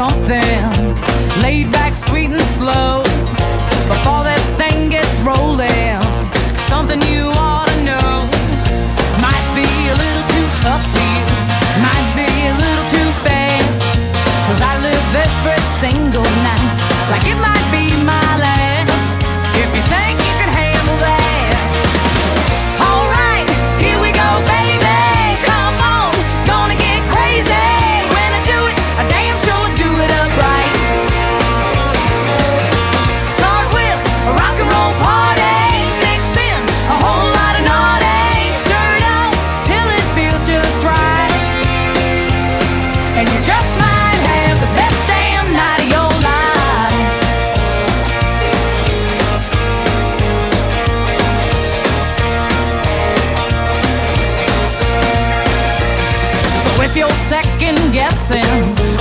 something laid back, sweet and slow. if you're second guessing,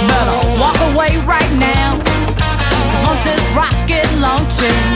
better walk away right now. Cause once this rocket launches,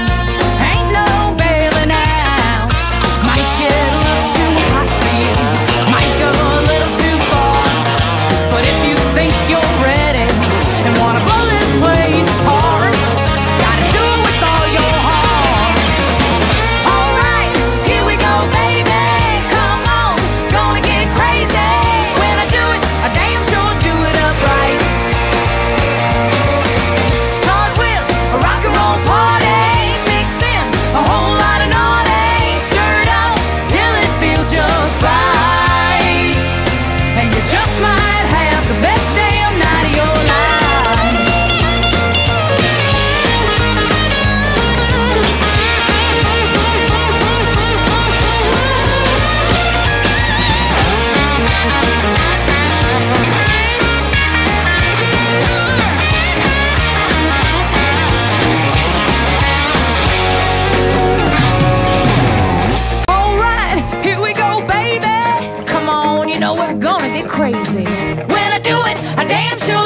crazy. When I do it, I damn sure.